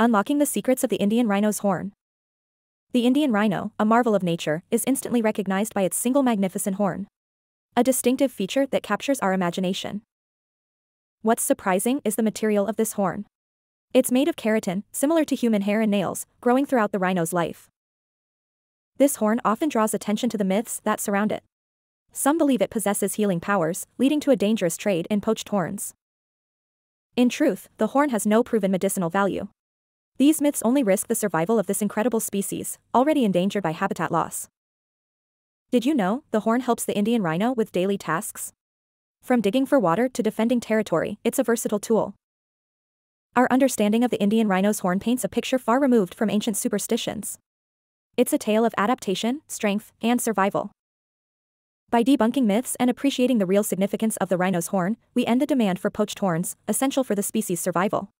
Unlocking the secrets of the Indian rhino's horn. The Indian rhino, a marvel of nature, is instantly recognized by its single magnificent horn. A distinctive feature that captures our imagination. What's surprising is the material of this horn. It's made of keratin, similar to human hair and nails, growing throughout the rhino's life. This horn often draws attention to the myths that surround it. Some believe it possesses healing powers, leading to a dangerous trade in poached horns. In truth, the horn has no proven medicinal value. These myths only risk the survival of this incredible species, already endangered by habitat loss. Did you know, the horn helps the Indian rhino with daily tasks? From digging for water to defending territory, it's a versatile tool. Our understanding of the Indian rhino's horn paints a picture far removed from ancient superstitions. It's a tale of adaptation, strength, and survival. By debunking myths and appreciating the real significance of the rhino's horn, we end the demand for poached horns, essential for the species' survival.